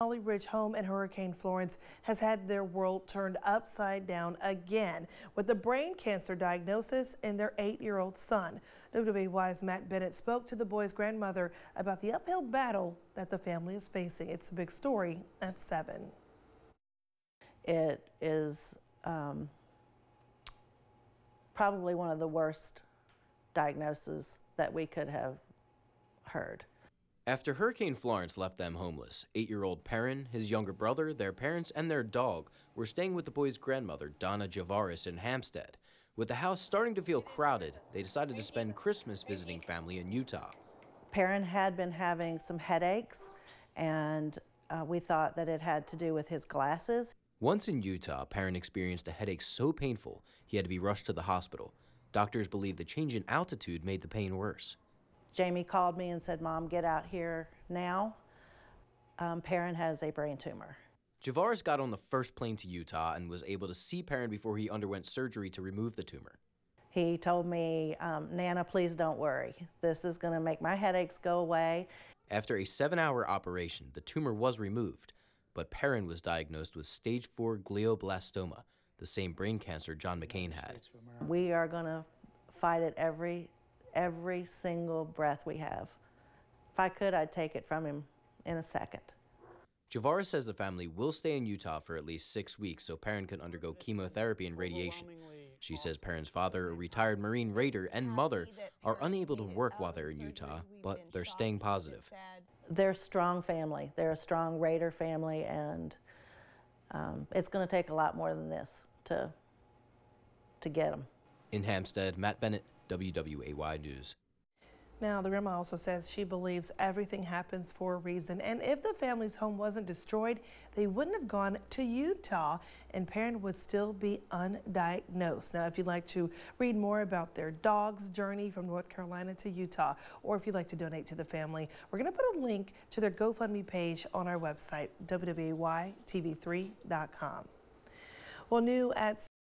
Holly Ridge home in Hurricane Florence has had their world turned upside down again with a brain cancer diagnosis in their eight-year-old son. WWAY's Matt Bennett spoke to the boy's grandmother about the uphill battle that the family is facing. It's a big story at 7. It is um, probably one of the worst diagnoses that we could have heard. After Hurricane Florence left them homeless, eight year old Perrin, his younger brother, their parents, and their dog were staying with the boy's grandmother, Donna Javaris, in Hampstead. With the house starting to feel crowded, they decided to spend Christmas visiting family in Utah. Perrin had been having some headaches, and uh, we thought that it had to do with his glasses. Once in Utah, Perrin experienced a headache so painful he had to be rushed to the hospital. Doctors believe the change in altitude made the pain worse. Jamie called me and said, Mom, get out here now. Um, Perrin has a brain tumor. Javaris got on the first plane to Utah and was able to see Perrin before he underwent surgery to remove the tumor. He told me, um, Nana, please don't worry. This is going to make my headaches go away. After a seven hour operation, the tumor was removed, but Perrin was diagnosed with stage 4 glioblastoma, the same brain cancer John McCain had. We are going to fight it every every single breath we have. If I could, I'd take it from him in a second. Javaris says the family will stay in Utah for at least six weeks so Perrin can undergo chemotherapy and radiation. She says Perrin's father, a retired Marine Raider, and mother are unable to work while they're in Utah, but they're staying positive. They're a strong family. They're a strong Raider family, and um, it's going to take a lot more than this to, to get them. In Hampstead, Matt Bennett, WWAY News. Now, the grandma also says she believes everything happens for a reason. And if the family's home wasn't destroyed, they wouldn't have gone to Utah and Perrin would still be undiagnosed. Now, if you'd like to read more about their dog's journey from North Carolina to Utah, or if you'd like to donate to the family, we're going to put a link to their GoFundMe page on our website, www.tv3.com. Well, new at